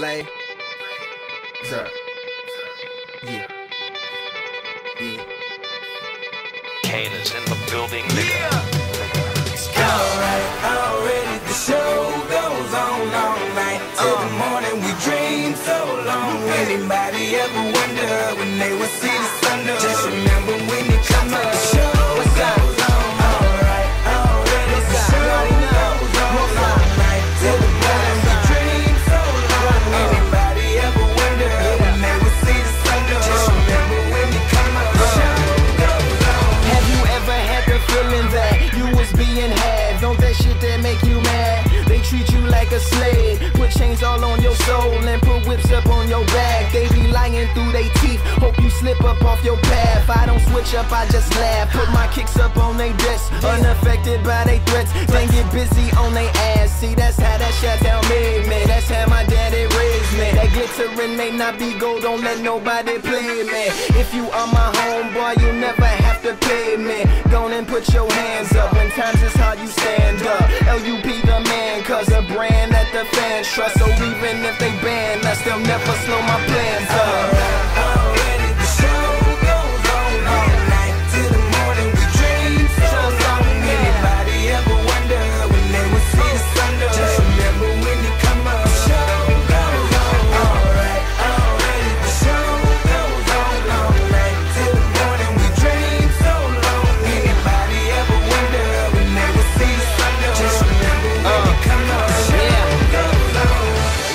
Lay. Sir. Yeah. Yeah. Kane is in the building, nigga. Alright, already the show goes on all night Till the uh. morning we dream so long Anybody ever wonder when they will see the sun up? Just remember when you come up whips up on your back. They be lying through they teeth, hope you slip up off your path. I don't switch up, I just laugh. Put my kicks up on they desk, unaffected by they threats. Then get busy on they ass. See, that's how that Chi-Town made me. That's how my daddy raised me. That glittering may not be gold, don't let nobody play me. If you are my homeboy, you never have to pay me. Go and put your hands up. When times is hard, you stand up. Lupe the man, cause a brand the fans trust. So even if they ban us, they'll never slow my plans up.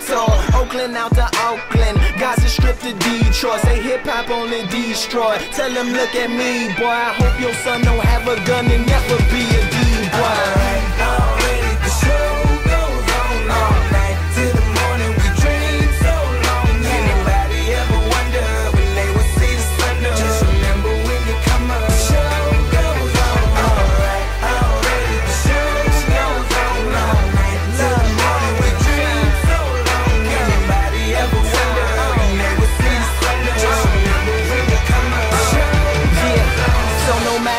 detour, Oakland out to Auckland, Gaza Strip to Detroit. Say hip hop only destroy. Tell them look at me, boy. I hope your son don't have a gun and never be a D boy.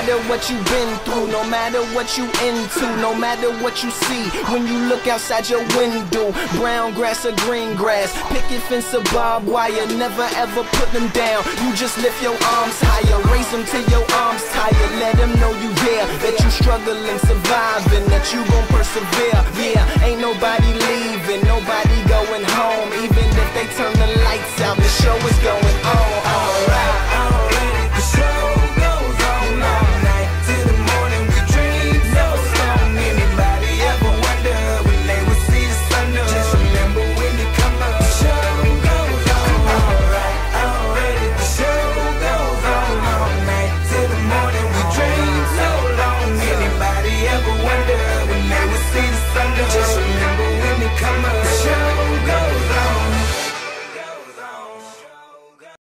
Matter what you've been through, no matter what you into, no matter what you see, when you look outside your window, brown grass or green grass, picket fence or barbed wire, never ever put them down. You just lift your arms higher, raise them till your arms tired, let them know you there, that you struggling, surviving, that you gon' persevere. Yeah, ain't nobody